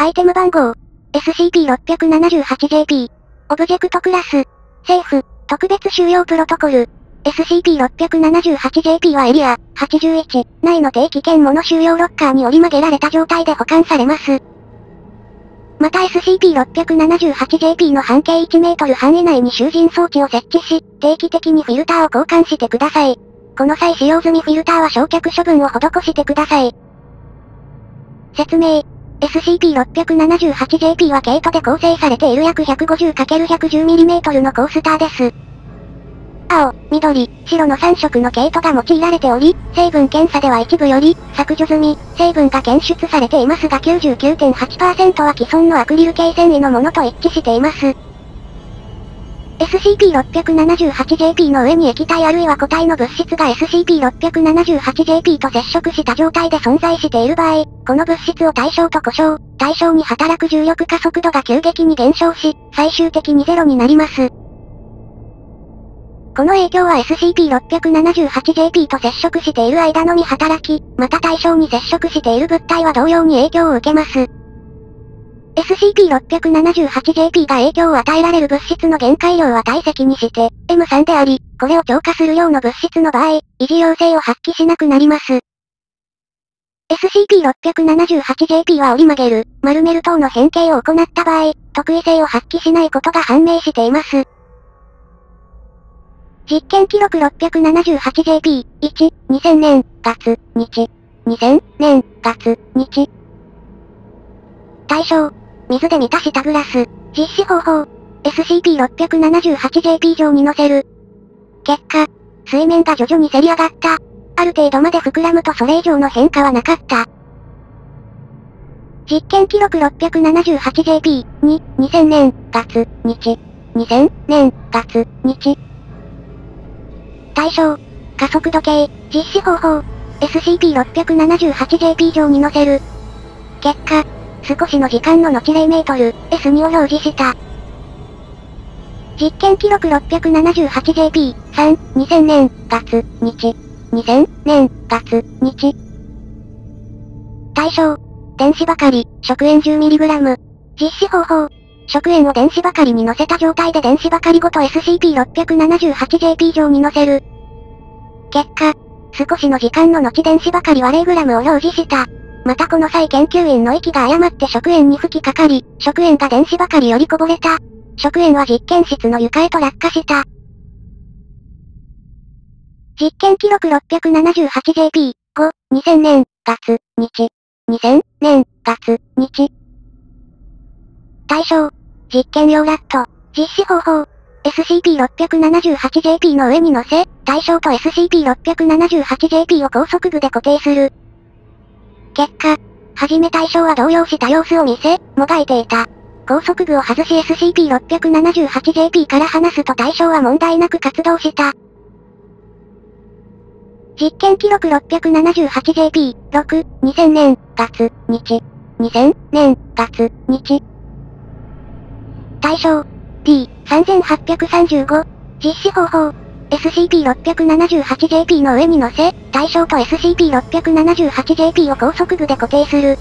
アイテム番号、SCP-678JP、オブジェクトクラス、政府、特別収容プロトコル、SCP-678JP はエリア81内の定期兼物収容ロッカーに折り曲げられた状態で保管されます。また SCP-678JP の半径1メートル半以内に集人装置を設置し、定期的にフィルターを交換してください。この際使用済みフィルターは焼却処分を施してください。説明。SCP-678JP は毛糸で構成されている約 150×110mm のコースターです。青、緑、白の3色の毛糸が用いられており、成分検査では一部より、削除済み、成分が検出されていますが99.8%は既存のアクリル系繊維のものと一致しています。SCP-678JP の上に液体あるいは固体の物質が SCP-678JP と接触した状態で存在している場合、この物質を対象と故障、対象に働く重力加速度が急激に減少し、最終的にゼロになります。この影響は SCP-678JP と接触している間のみ働き、また対象に接触している物体は同様に影響を受けます。SCP-678JP が影響を与えられる物質の限界量は体積にして、M3 であり、これを強化する量の物質の場合、維持要性を発揮しなくなります。SCP-678JP は折り曲げる、丸める等の変形を行った場合、特異性を発揮しないことが判明しています。実験記録 678JP、1、2000年、月、日。2000年、月、日。対象、水で満たしたグラス、実施方法、SCP-678JP 上に載せる。結果、水面が徐々にせり上がった。ある程度まで膨らむとそれ以上の変化はなかった。実験記録 678JP、2、2000年、月、日。2000年、月、日。対象、加速度計、実施方法、SCP-678JP 上に載せる。結果、少しの時間の後0メートル、S2 を表示した。実験記録 678JP、3、2000年、月、日。2000年、月、日。対象、電子ばかり、食塩 10mg。実施方法、食塩を電子ばかりに乗せた状態で電子ばかりごと SCP-678JP 上に乗せる。結果、少しの時間の後電子ばかりは 0g を表示した。またこの際研究員の息が誤って食塩に吹きかかり、食塩が電子ばかりよりこぼれた。食塩は実験室の床へと落下した。実験記録 678JP、5、2000年、月、日。2000年、月、日。対象、実験用ラット、実施方法、SCP-678JP の上に乗せ、対象と SCP-678JP を高速部で固定する。結果、はじめ対象は動揺した様子を見せ、もがいていた。高速部を外し SCP-678JP から離すと対象は問題なく活動した。実験記録 678JP、6、2000年、月、日。2000年、月、日。対象、T、3835。実施方法。SCP-678JP の上に乗せ、対象と SCP-678JP を高速部で固定する。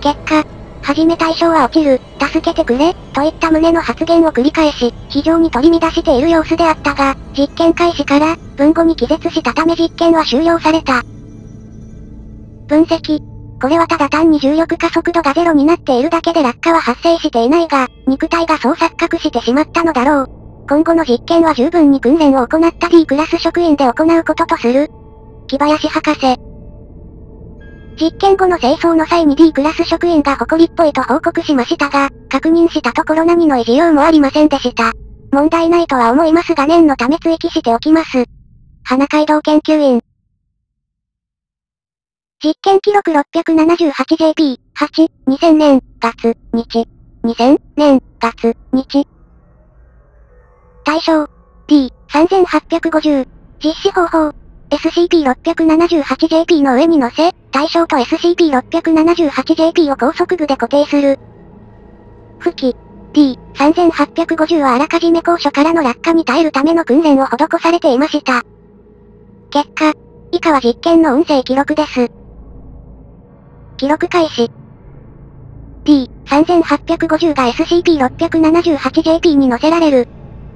結果、はじめ対象は落ちる、助けてくれ、といった旨の発言を繰り返し、非常に取り乱している様子であったが、実験開始から、分後に気絶したため実験は終了された。分析。これはただ単に重力加速度がゼロになっているだけで落下は発生していないが、肉体がそう錯覚してしまったのだろう。今後の実験は十分に訓練を行った D クラス職員で行うこととする。木林博士。実験後の清掃の際に D クラス職員が誇りっぽいと報告しましたが、確認したところ何の異常もありませんでした。問題ないとは思いますが念のため追記しておきます。花街道研究員。実験記録 678JP、8、2000年、月、日。2000年、月、日。対象、T、3850。実施方法、SCP-678JP の上に乗せ、対象と SCP-678JP を高速部で固定する。吹き、T、3850はあらかじめ高所からの落下に耐えるための訓練を施されていました。結果、以下は実験の音声記録です。記録開始。D3850 が SCP-678JP に載せられる。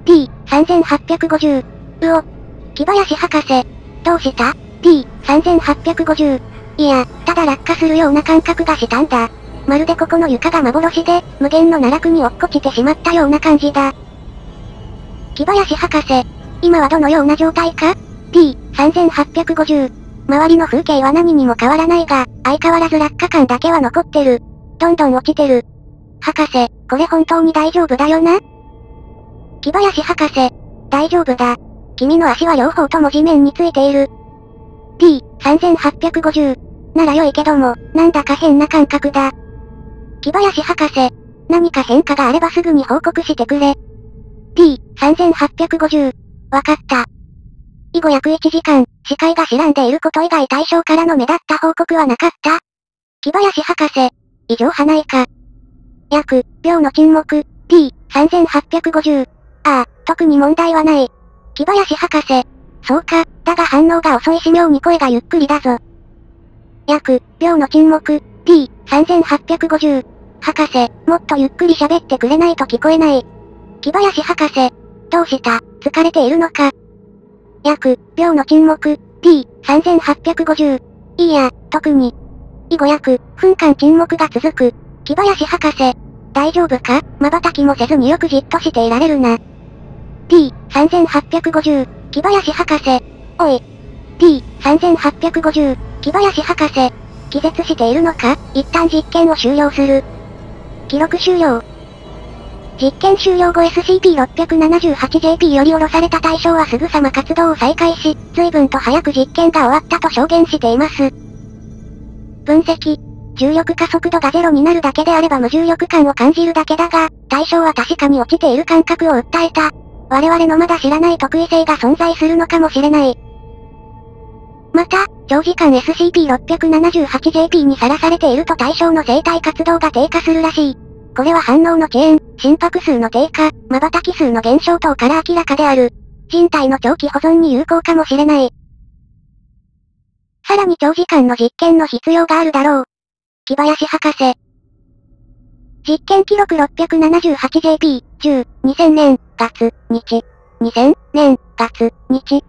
D3850。うお。木林博士。どうした ?D3850。いや、ただ落下するような感覚がしたんだ。まるでここの床が幻で、無限の奈落に落っこちてしまったような感じだ。木林博士。今はどのような状態か ?D3850。周りの風景は何にも変わらないが、相変わらず落下感だけは残ってる。どんどん落ちてる。博士、これ本当に大丈夫だよな？木林博士、大丈夫だ。君の足は両方とも地面についている。D3850。なら良いけども、なんだか変な感覚だ。木林博士、何か変化があればすぐに報告してくれ。D3850。わかった。以後約1時間、視界が知らんでいること以外対象からの目立った報告はなかった。木林博士、異常はないか。約、秒の沈黙、T3850。ああ、特に問題はない。木林博士。そうか、だが反応が遅いし妙に声がゆっくりだぞ。約、秒の沈黙、T3850。博士、もっとゆっくり喋ってくれないと聞こえない。木林博士。どうした？疲れているのか？約、秒の沈黙、T3850。いいや、特に。以後約、分間沈黙が続く。木林博士。大丈夫か？瞬きもせずによくじっとしていられるな。T3850、木林博士。おい。T3850、木林博士。気絶しているのか？一旦実験を終了する。記録終了。実験終了後 SCP-678JP より降ろされた対象はすぐさま活動を再開し、随分と早く実験が終わったと証言しています。分析。重力加速度がゼロになるだけであれば無重力感を感じるだけだが、対象は確かに落ちている感覚を訴えた。我々のまだ知らない特異性が存在するのかもしれない。また、長時間 SCP-678JP にさらされていると対象の生体活動が低下するらしい。これは反応の遅延、心拍数の低下、瞬き数の減少等から明らかである。人体の長期保存に有効かもしれない。さらに長時間の実験の必要があるだろう。木林博士。実験記録 678JP、10、2000年、月、日。2000年、月、日。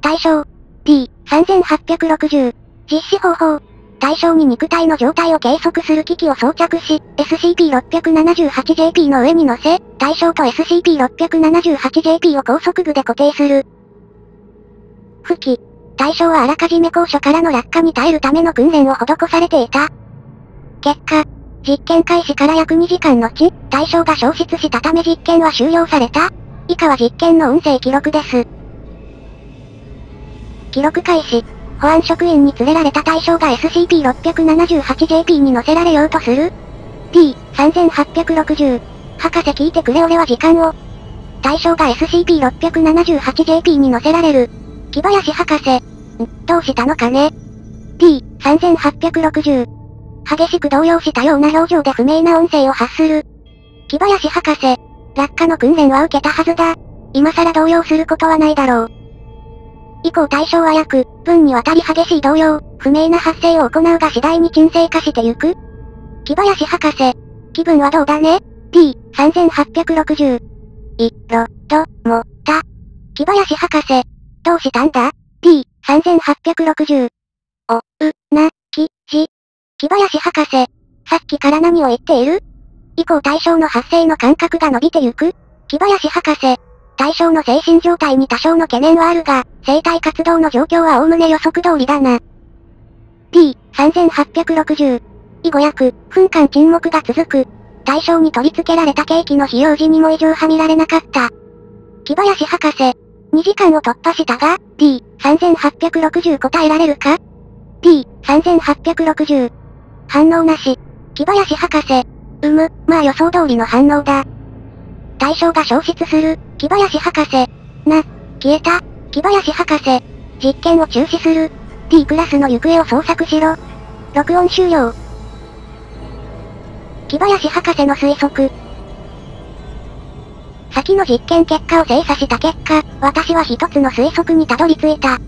対象、D、3860。実施方法。対象に肉体の状態を計測する機器を装着し、SCP-678JP の上に乗せ、対象と SCP-678JP を高速部で固定する。付記。対象はあらかじめ高所からの落下に耐えるための訓練を施されていた。結果、実験開始から約2時間後、対象が消失したため実験は終了された。以下は実験の音声記録です。記録開始。保安職員に連れられた対象が SCP-678JP に乗せられようとする ?T3860。博士聞いてくれ俺は時間を。対象が SCP-678JP に乗せられる。木林博士。ん、どうしたのかね ?T3860。激しく動揺したような表情で不明な音声を発する。木林博士。落下の訓練は受けたはずだ。今更動揺することはないだろう。以降対象は約、分にわたり激しい動揺、不明な発声を行うが次第に沈静化してゆく。木林博士。気分はどうだね ?T3860。い、ろ、ど、も、た。木林博士。どうしたんだ ?T3860。お、う、な、き、じ。木林博士。さっきから何を言っている？以降対象の発生の感覚が伸びてゆく？木林博士。対象の精神状態に多少の懸念はあるが、生体活動の状況は概ね予測通りだな。T3860。以後約、分間沈黙が続く。対象に取り付けられたケーキの使用時にも異常は見られなかった。木林博士。2時間を突破したが、T3860 答えられるか ?T3860。反応なし。木林博士。うむ、まあ予想通りの反応だ。対象が消失する、木林博士。な、消えた、木林博士。実験を中止する。T クラスの行方を捜索しろ。録音終了。木林博士の推測。先の実験結果を精査した結果、私は一つの推測にたどり着いた。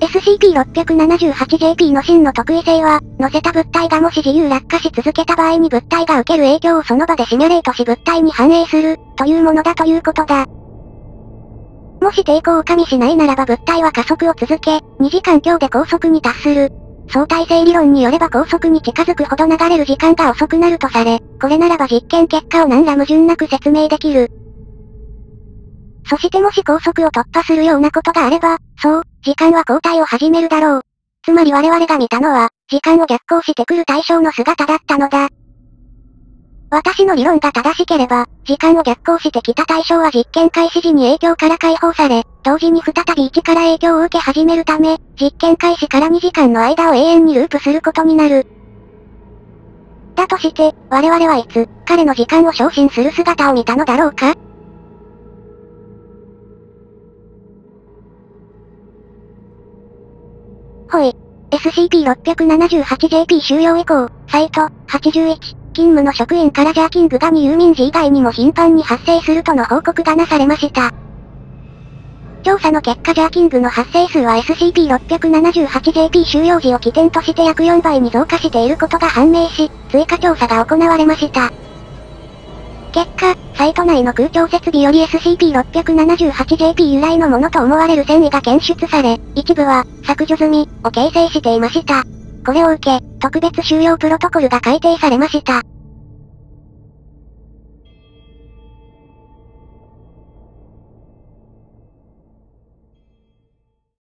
SCP-678JP の真の特異性は、乗せた物体がもし自由落下し続けた場合に物体が受ける影響をその場でシミュレートし物体に反映する、というものだということだ。もし抵抗を加味しないならば物体は加速を続け、2時間強で高速に達する。相対性理論によれば高速に近づくほど流れる時間が遅くなるとされ、これならば実験結果を何ら矛盾なく説明できる。そしてもし高速を突破するようなことがあれば、そう、時間は交代を始めるだろう。つまり我々が見たのは、時間を逆行してくる対象の姿だったのだ。私の理論が正しければ、時間を逆行してきた対象は実験開始時に影響から解放され、同時に再び1から影響を受け始めるため、実験開始から2時間の間を永遠にループすることになる。だとして、我々はいつ、彼の時間を昇進する姿を見たのだろうか？ほい。SCP-678JP 収容以降、サイト、81、勤務の職員からジャーキングが未有民時以外にも頻繁に発生するとの報告がなされました。調査の結果ジャーキングの発生数は SCP-678JP 収容時を起点として約4倍に増加していることが判明し、追加調査が行われました。結果、サイト内の空調設備より SCP-678JP 由来のものと思われる繊維が検出され、一部は、削除済み、を形成していました。これを受け、特別収容プロトコルが改定されました。